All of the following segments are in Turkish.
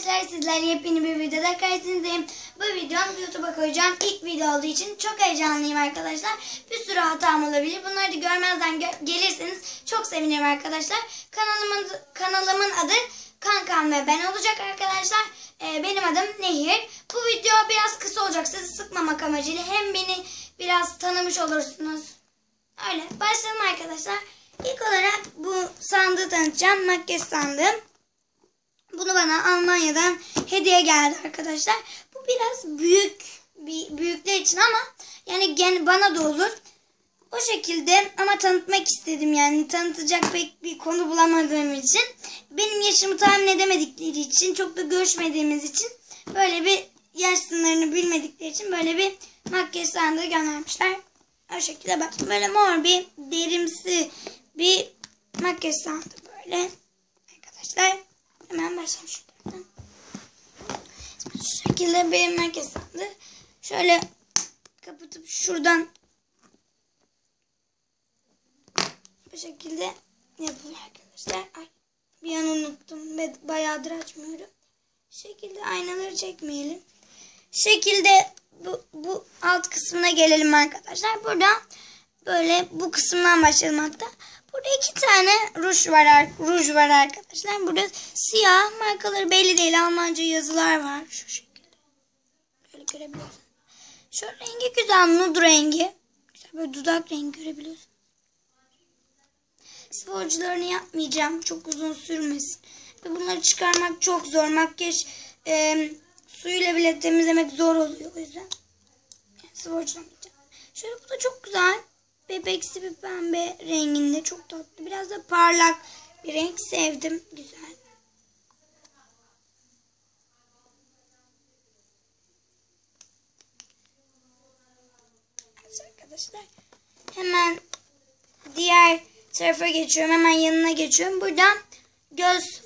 arkadaşlar sizlerle yepyeni bir videoda karşınızdayım. Bu videom YouTube'a koyacağım ilk video olduğu için çok heyecanlıyım arkadaşlar. Bir sürü hatam olabilir. Bunları da görmezden gö- gelirseniz çok sevinirim arkadaşlar. Kanalımın kanalımın adı Kankam ve ben olacak arkadaşlar. Ee, benim adım Nehir. Bu video biraz kısa olacak sizi sıkmamak amacıyla. Hem beni biraz tanımış olursunuz. Öyle başlayalım arkadaşlar. İlk olarak bu sandığı tanıtacağım. Makyaj sandığım. Bunu bana Almanya'dan hediye geldi arkadaşlar. Bu biraz büyük bir büyükler için ama yani gen bana da olur. O şekilde ama tanıtmak istedim yani tanıtacak pek bir konu bulamadığım için benim yaşımı tahmin edemedikleri için çok da görüşmediğimiz için böyle bir yaş sınırını bilmedikleri için böyle bir makyaj sandığı göndermişler. O şekilde bak böyle mor bir derimsi bir makyaj sandığı böyle arkadaşlar. Hemen başlayalım şuradan. Şu şekilde makyaj sandığı. Şöyle kapatıp şuradan bu şekilde yapılıyor arkadaşlar. Ay, bir an unuttum ve bayağıdır açmıyorum. Şekilde aynaları çekmeyelim. Şekilde bu, bu alt kısmına gelelim arkadaşlar. Burada böyle bu kısımdan başlayalım hatta. Burada iki tane ruj var, ruj var arkadaşlar. Burada siyah markaları belli değil. Almanca yazılar var. Şu şekilde. Böyle görebiliyorsunuz. Şu rengi güzel. Nude rengi. Güzel böyle dudak rengi görebiliyorsunuz. Sporcularını yapmayacağım. Çok uzun sürmesin. Ve bunları çıkarmak çok zor. Makyaj e, suyuyla bile temizlemek zor oluyor. O yüzden yani sporculamayacağım. Şöyle bu da çok güzel. Bebeksi bir pembe renginde. Çok tatlı. Biraz da parlak bir renk. Sevdim. Güzel. Arkadaşlar. Hemen diğer tarafa geçiyorum. Hemen yanına geçiyorum. Burada göz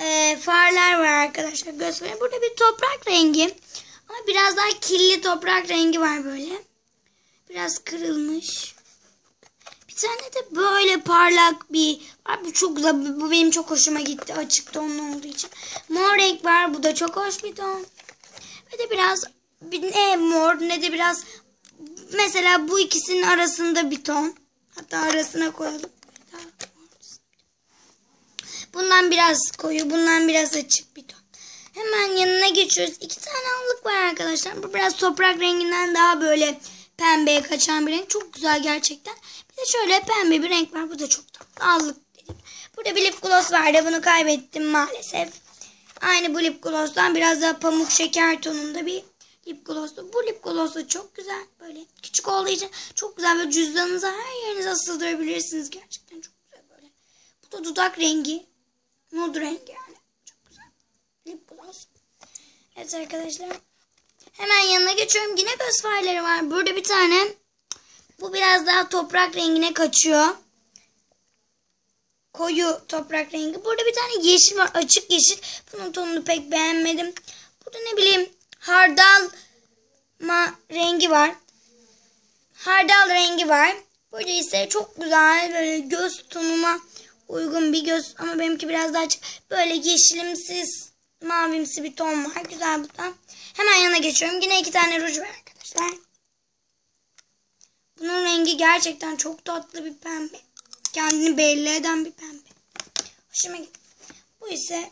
e, farlar var arkadaşlar. Göz farı. Burada bir toprak rengi. Ama biraz daha kirli toprak rengi var böyle. Biraz kırılmış. Bir tane de böyle parlak bir var. Bu çok. Bu benim çok hoşuma gitti. Açık tonlu olduğu için. Mor renk var. Bu da çok hoş bir ton. Ve de biraz ne mor ne de biraz mesela bu ikisinin arasında bir ton. Hatta arasına koyalım. Bundan biraz koyu, bundan biraz açık bir ton. Hemen yanına geçiyoruz. İki tane allık var arkadaşlar. Bu biraz toprak renginden daha böyle pembeye kaçan bir renk. Çok güzel gerçekten. Şöyle pembe bir renk var. Bu da çok tatlı. Allık dedim. Burada bir lip gloss vardı. Bunu kaybettim maalesef. Aynı bu lip gloss'tan biraz daha pamuk şeker tonunda bir lip gloss'tu. Bu lip gloss da çok güzel. Böyle küçük olduğu için çok güzel. Böyle cüzdanınıza her yerinize asıldırabilirsiniz. Gerçekten çok güzel böyle. Bu da dudak rengi. Nude rengi yani. Çok güzel. Lip gloss. Evet arkadaşlar. Hemen yanına geçiyorum. Yine göz farları var. Burada bir tane. Bu biraz daha toprak rengine kaçıyor. Koyu toprak rengi. Burada bir tane yeşil var. Açık yeşil. Bunun tonunu pek beğenmedim. Burada ne bileyim hardal ma rengi var. Hardal rengi var. Burada ise çok güzel böyle göz tonuma uygun bir göz ama benimki biraz daha açık. Böyle yeşilimsiz mavimsi bir ton var. Güzel bu da. Hemen yana geçiyorum. Yine iki tane ruj var arkadaşlar. Bunun rengi gerçekten çok tatlı bir pembe. Kendini belli eden bir pembe. Hoşuma gitti. Bu ise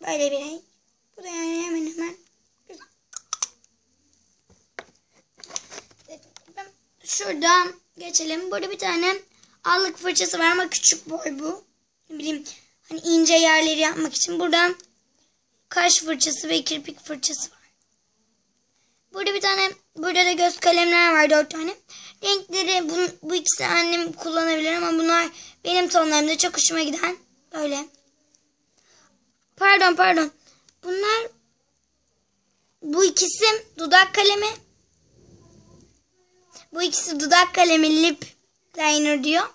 böyle bir renk. Bu da yani hemen hemen güzel. Şuradan geçelim. Burada bir tane allık fırçası var ama küçük boy bu. Ne bileyim hani ince yerleri yapmak için. Buradan kaş fırçası ve kirpik fırçası var. Burada bir tane burada da göz kalemler var dört tane. Renkleri bu, bu ikisi annem kullanabilir ama bunlar benim tonlarımda çok hoşuma giden böyle. Pardon pardon. Bunlar bu ikisi dudak kalemi. Bu ikisi dudak kalemi lip liner diyor.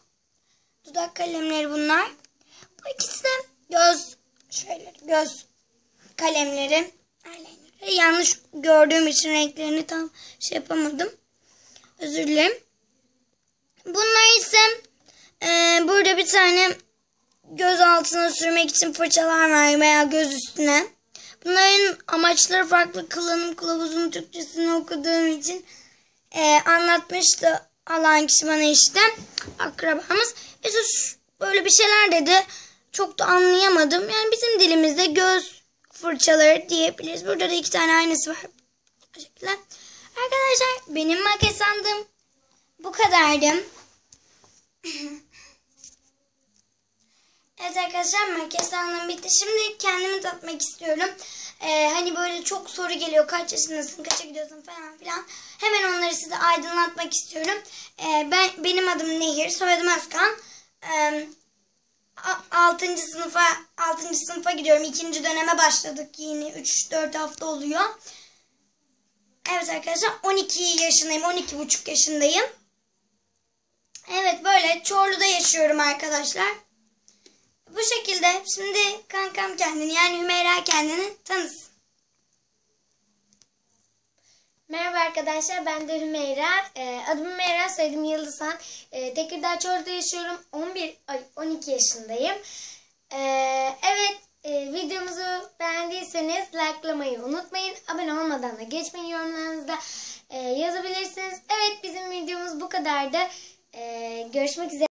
Dudak kalemleri bunlar. Bu ikisi de göz şöyle göz kalemleri. Eyelinerleri. Yanlış gördüğüm için renklerini tam şey yapamadım. Özür dilerim. Bunlar ise e, burada bir tane göz altına sürmek için fırçalar var veya göz üstüne. Bunların amaçları farklı. Kullanım kılavuzunun Türkçesini okuduğum için e, anlatmıştı alan kişi bana işte. Akrabamız. İşte böyle bir şeyler dedi. Çok da anlayamadım. Yani bizim dilimizde göz fırçaları diyebiliriz. Burada da iki tane aynısı var. Arkadaşlar benim maket bu kadardı. Evet arkadaşlar sandığım bitti. Şimdi kendimi tatmak istiyorum. Ee, hani böyle çok soru geliyor. Kaç yaşındasın, kaça gidiyorsun falan filan. Hemen onları size aydınlatmak istiyorum. Ee, ben Benim adım Nehir, soyadım Özkan. Ee, 6. sınıfa 6. sınıfa gidiyorum. 2. döneme başladık yine 3-4 hafta oluyor. Evet arkadaşlar 12 yaşındayım. 12,5 yaşındayım. Evet böyle Çorlu'da yaşıyorum arkadaşlar. Bu şekilde şimdi kankam kendini yani Hümeyra kendini tanısın. Merhaba arkadaşlar ben de Hümeyra. Ee, adım Hümeyra soyadım Yıldızhan. Ee, Tekirdağ Çorlu'da yaşıyorum. 11 ay 12 yaşındayım. Ee, evet e, videomuzu beğendiyseniz likelamayı unutmayın. Abone olmadan da geçmeyin yorumlarınızı da e, yazabilirsiniz. Evet bizim videomuz bu kadardı. Görüşmek üzere.